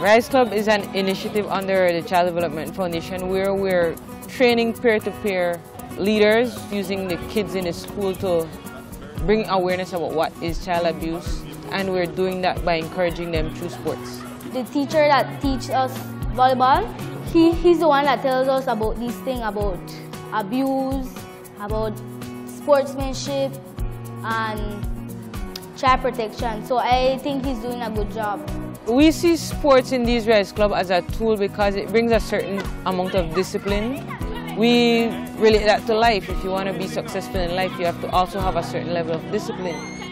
Rise Club is an initiative under the Child Development Foundation where we're training peer-to-peer -peer leaders using the kids in the school to bring awareness about what is child abuse and we're doing that by encouraging them through sports. The teacher that teaches us volleyball, he, he's the one that tells us about these things about abuse, about sportsmanship and child protection. So I think he's doing a good job. We see sports in these Rise Club as a tool because it brings a certain amount of discipline. We relate that to life. If you want to be successful in life, you have to also have a certain level of discipline.